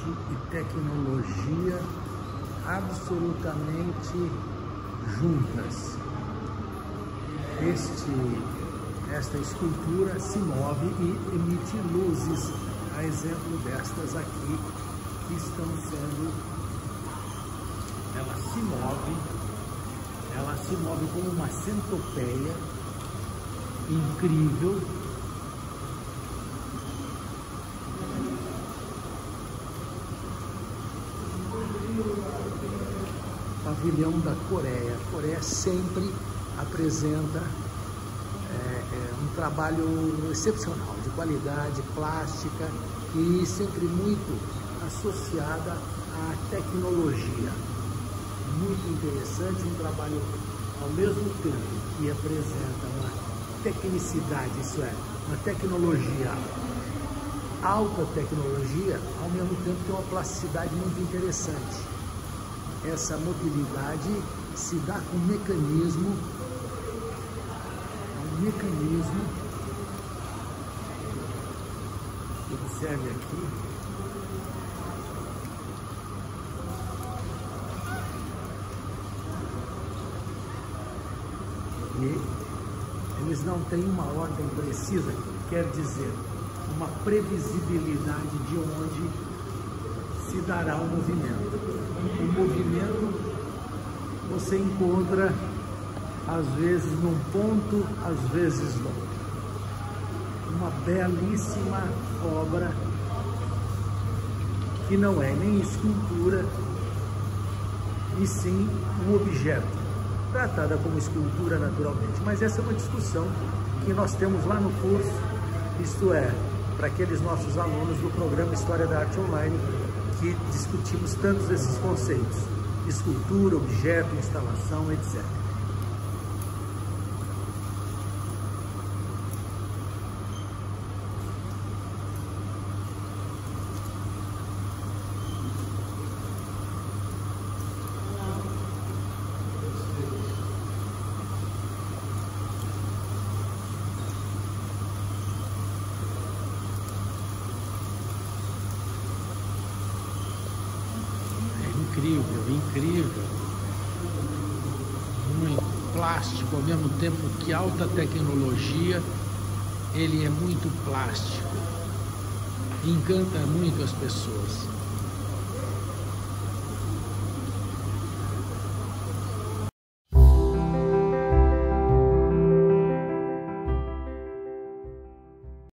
arte e tecnologia absolutamente juntas. Este, esta escultura se move e emite luzes, a exemplo destas aqui, que estão sendo. Ela se move, ela se move como uma centopeia incrível pavilhão da Coreia. A Coreia sempre apresenta é, é, um trabalho excepcional, de qualidade, plástica e sempre muito associada à tecnologia. Muito interessante, um trabalho ao mesmo tempo que apresenta uma tecnicidade, isso é, uma tecnologia alta tecnologia, ao mesmo tempo tem uma plasticidade muito interessante essa mobilidade se dá com um mecanismo, um mecanismo, observe aqui, e eles não têm uma ordem precisa, quer dizer, uma previsibilidade de onde se dará o movimento você encontra às vezes num ponto, às vezes outro. Uma belíssima obra que não é nem escultura, e sim um objeto, tratada como escultura naturalmente. Mas essa é uma discussão que nós temos lá no curso, isto é, para aqueles nossos alunos do programa História da Arte Online, que discutimos tantos esses conceitos, escultura, objeto, instalação, etc. incrível, incrível. Muito plástico, ao mesmo tempo que alta tecnologia, ele é muito plástico. Encanta muito as pessoas.